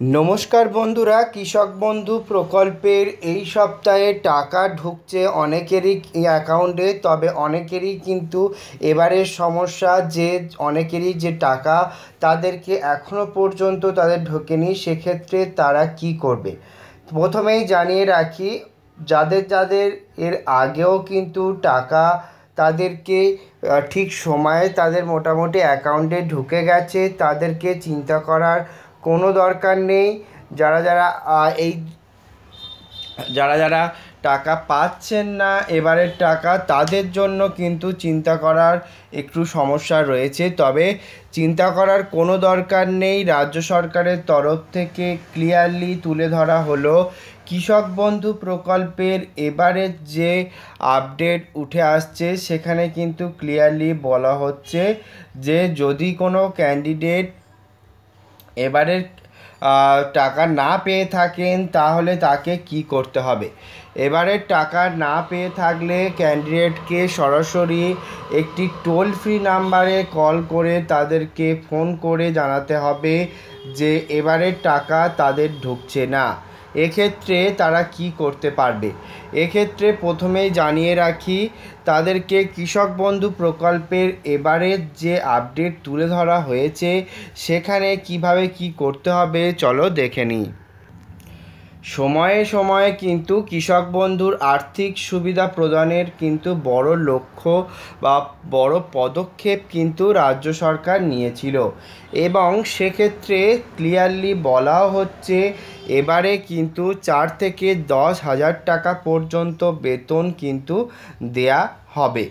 নমস্কার বন্ধুরা, কৃষক বন্ধু প্রকল্পের এই সপ্তাহে টাকা ঢুকছে অনেকেরই অ্যাকাউন্টে তবে অনেকেরই কিন্তু এবারের সমস্যা যে, অনেকেরই যে টাকা তাদেরকে এখনও পর্যন্ত তাদের ঢোকেনি, সেক্ষেত্রে তারা কি করবে? প্রথমেই জানিয়ে রাখি, যাদের যাদের এর আগেও কিন্তু টাকা তাদেরকে ঠিক সময়ে তাদের মোটামুটি অ্যাকাউন্টে ঢুকে গেছে, তাদেরকে চিন্তা করার কোনো দরকার নেই। যারা যারা এই যারা যারা টাকা পাচ্ছেন না, এবারের টাকা তাদের জন্য কিন্তু চিন্তা করার একটু সমস্যা রয়েছে। তবে চিন্তা করার কোনো দরকার নেই। রাজ্য সরকারের তরফ থেকে ক্লিয়ারলি তুলে ধরা হলো, কৃষক বন্ধু প্রকল্পের এবারের যে আপডেট উঠে আসছে, সেখানে কিন্তু ক্লিয়ারলি বলা হচ্ছে যে যদি কোনো ক্যান্ডিডেট এবারের টাকা না পেয়ে থাকেন, তাহলে তাকে কি করতে হবে? এবারের টাকা না পেয়ে থাকলে ক্যান্ডিডেটকে সরাসরি একটি টোল ফ্রি নাম্বারে কল করে তাদেরকে ফোন করে জানাতে হবে যে এবারের টাকা তাদের ঢুকছে না। এক্ষেত্রে তারা কি করতে পারবে? এক্ষেত্রে প্রথমেই জানিয়ে রাখি, তাদেরকে কৃষক বন্ধু প্রকল্পের এবারের যে আপডেট তুলে ধরা হয়েছে, সেখানে কীভাবে কি করতে হবে, চলো দেখে নিই। সময়ে সময়ে কিন্তু কৃষক বন্ধুর আর্থিক সুবিধা প্রদানের কিন্তু বড় লক্ষ্য বা বড় পদক্ষেপ কিন্তু রাজ্য সরকার নিয়েছিল। এবং সেক্ষেত্রে ক্লিয়ারলি বলাও হচ্ছে, এবারে কিন্তু চার থেকে দশ হাজার টাকা পর্যন্ত বেতন কিন্তু দেয়া হবে।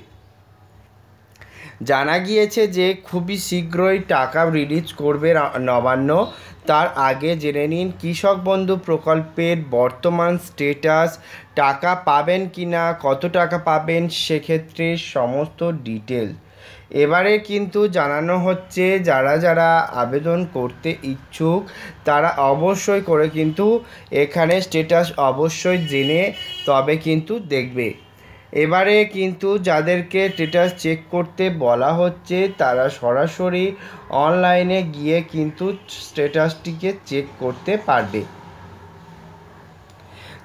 জানা গিয়েছে যে খুবই শীঘ্রই টাকা রিলিজ করবে নবান্ন তার আগে জেনে নিন কৃষক বন্ধু প্রকল্পের বর্তমান স্টেটাস টাকা পাবেন কি না কত টাকা পাবেন, সেক্ষেত্রে সমস্ত ডিটেল এবারে কিন্তু জানানো হচ্ছে, যারা যারা আবেদন করতে ইচ্ছুক, তারা অবশ্যই করে কিন্তু এখানে স্টেটাস অবশ্যই জেনে তবে কিন্তু দেখবে। এবারে কিন্তু যাদেরকে স্টেটাস চেক করতে বলা হচ্ছে, তারা সরাসরি অনলাইনে গিয়ে কিন্তু স্টেটাসটিকে চেক করতে পারবে।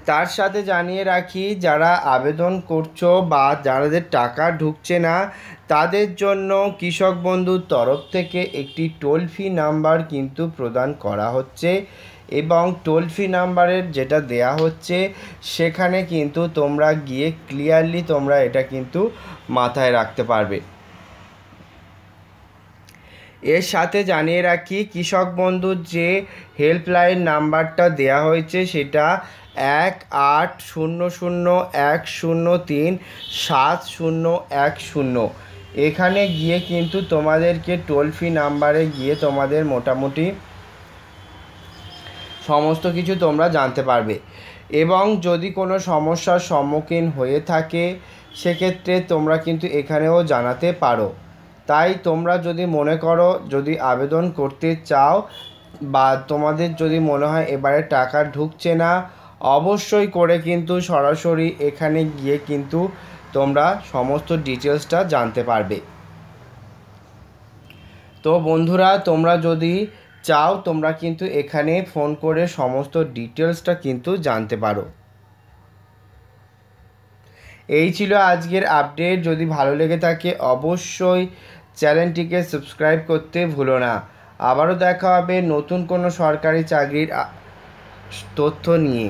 তার সাথে জানিয়ে রাখি, যারা আবেদন করছ বা যাদের টাকা ঢুকছে না, তাদের জন্য কৃষক বন্ধুর তরফ থেকে একটি টোল ফ্রি নাম্বার কিন্তু প্রদান করা হচ্ছে। এবং টোল ফ্রি নাম্বারের যেটা দেয়া হচ্ছে, সেখানে কিন্তু তোমরা গিয়ে ক্লিয়ারলি তোমরা এটা কিন্তু মাথায় রাখতে পারবে। এর সাথে জানিয়ে রাখি, কৃষক বন্ধুর যে হেল্পলাইন নাম্বারটা দেয়া হয়েছে, সেটা এক আট শূন্য শূন্য এক শূন্য তিন সাত শূন্য এক শূন্য। এখানে গিয়ে কিন্তু তোমাদেরকে টোল ফ্রি নাম্বারে গিয়ে তোমাদের মোটামুটি সমস্ত কিছু তোমরা জানতে পারবে। এবং যদি কোনো সমস্যার সম্মুখীন হয়ে থাকে, সেক্ষেত্রে তোমরা কিন্তু এখানেও জানাতে পারো। তাই তোমরা যদি মনে করো, যদি আবেদন করতে চাও বা তোমাদের যদি মনে হয় এবারে টাকা ঢুকছে না, অবশ্যই করে কিন্তু সরাসরি এখানে গিয়ে কিন্তু তোমরা সমস্ত ডিটেলসটা জানতে পারবে। তো বন্ধুরা, তোমরা যদি চাও, তোমরা কিন্তু এখানে ফোন করে সমস্ত ডিটেলসটা কিন্তু জানতে পারো। এই ছিল আজকের আপডেট। যদি ভালো লেগে থাকে, অবশ্যই চ্যানেলটিকে সাবস্ক্রাইব করতে ভুলো না। আবারও দেখা হবে নতুন কোনো সরকারি চাকরির তথ্য নিয়ে।